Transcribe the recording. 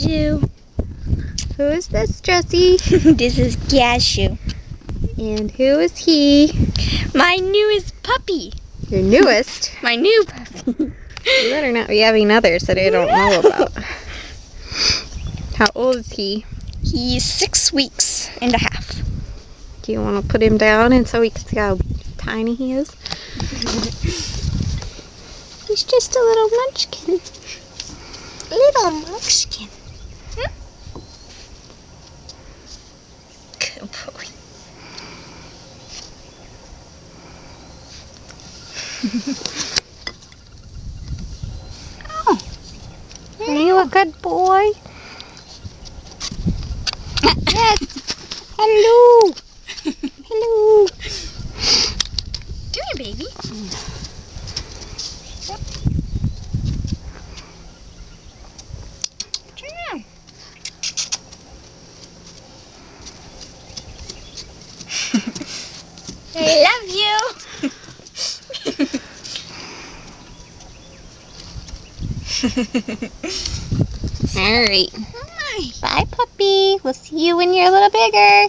Who is this, Jesse? this is Cashew. And who is he? My newest puppy. Your newest? My new puppy. you better not be having others that I don't know about. How old is he? He's six weeks and a half. Do you want to put him down and so we can see how tiny he is? He's just a little munchkin. Little munchkin. Oh. Are you a good boy? yes. Hello. Hello. Come here, baby. Mm. I love you. All right. Hi. Bye, puppy. We'll see you when you're a little bigger.